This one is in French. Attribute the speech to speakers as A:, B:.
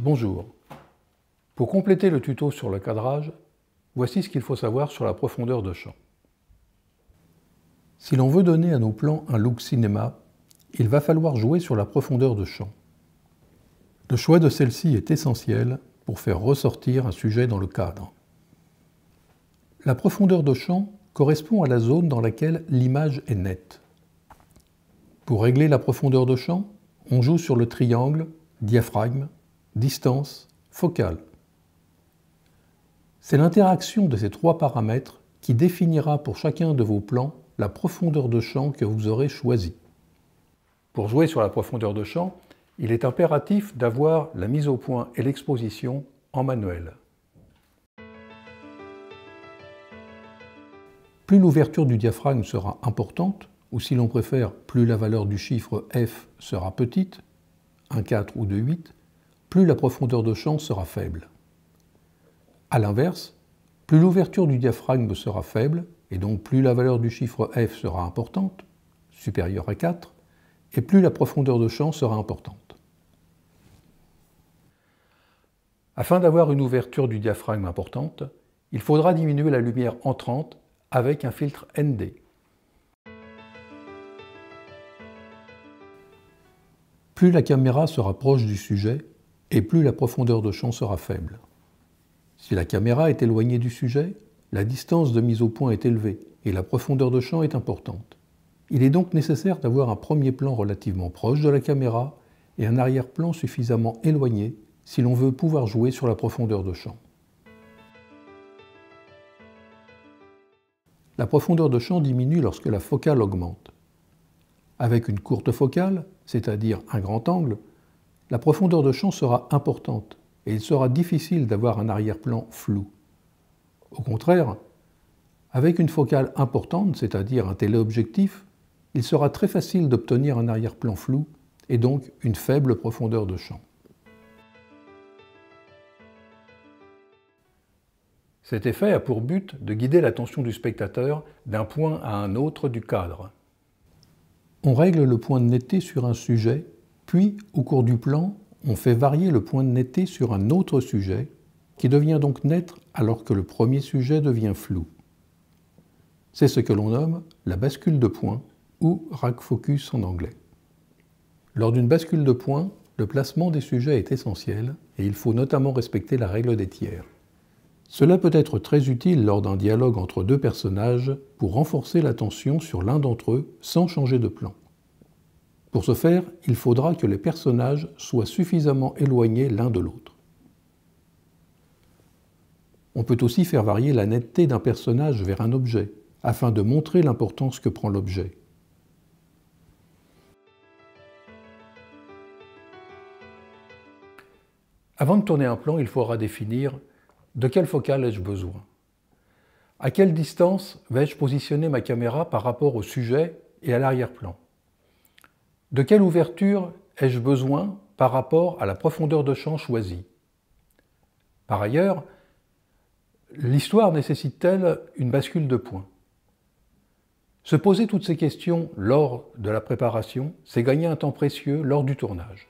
A: Bonjour. Pour compléter le tuto sur le cadrage, voici ce qu'il faut savoir sur la profondeur de champ. Si l'on veut donner à nos plans un look cinéma, il va falloir jouer sur la profondeur de champ. Le choix de celle-ci est essentiel pour faire ressortir un sujet dans le cadre. La profondeur de champ correspond à la zone dans laquelle l'image est nette. Pour régler la profondeur de champ, on joue sur le triangle diaphragme, distance, focale. C'est l'interaction de ces trois paramètres qui définira pour chacun de vos plans la profondeur de champ que vous aurez choisie. Pour jouer sur la profondeur de champ, il est impératif d'avoir la mise au point et l'exposition en manuel. Plus l'ouverture du diaphragme sera importante, ou si l'on préfère, plus la valeur du chiffre f sera petite, 1,4 ou 2,8, plus la profondeur de champ sera faible. A l'inverse, plus l'ouverture du diaphragme sera faible, et donc plus la valeur du chiffre f sera importante, supérieure à 4, et plus la profondeur de champ sera importante. Afin d'avoir une ouverture du diaphragme importante, il faudra diminuer la lumière entrante avec un filtre ND. Plus la caméra sera proche du sujet, et plus la profondeur de champ sera faible. Si la caméra est éloignée du sujet, la distance de mise au point est élevée et la profondeur de champ est importante. Il est donc nécessaire d'avoir un premier plan relativement proche de la caméra et un arrière-plan suffisamment éloigné si l'on veut pouvoir jouer sur la profondeur de champ. La profondeur de champ diminue lorsque la focale augmente. Avec une courte focale, c'est-à-dire un grand angle, la profondeur de champ sera importante et il sera difficile d'avoir un arrière-plan flou. Au contraire, avec une focale importante, c'est-à-dire un téléobjectif, il sera très facile d'obtenir un arrière-plan flou et donc une faible profondeur de champ. Cet effet a pour but de guider l'attention du spectateur d'un point à un autre du cadre. On règle le point de netteté sur un sujet puis, au cours du plan, on fait varier le point de netteté sur un autre sujet, qui devient donc net alors que le premier sujet devient flou. C'est ce que l'on nomme la bascule de point, ou rack focus en anglais. Lors d'une bascule de point, le placement des sujets est essentiel et il faut notamment respecter la règle des tiers. Cela peut être très utile lors d'un dialogue entre deux personnages pour renforcer l'attention sur l'un d'entre eux sans changer de plan. Pour ce faire, il faudra que les personnages soient suffisamment éloignés l'un de l'autre. On peut aussi faire varier la netteté d'un personnage vers un objet, afin de montrer l'importance que prend l'objet. Avant de tourner un plan, il faudra définir de quelle focale ai-je besoin À quelle distance vais-je positionner ma caméra par rapport au sujet et à l'arrière-plan? De quelle ouverture ai-je besoin par rapport à la profondeur de champ choisie Par ailleurs, l'histoire nécessite-t-elle une bascule de points? Se poser toutes ces questions lors de la préparation, c'est gagner un temps précieux lors du tournage.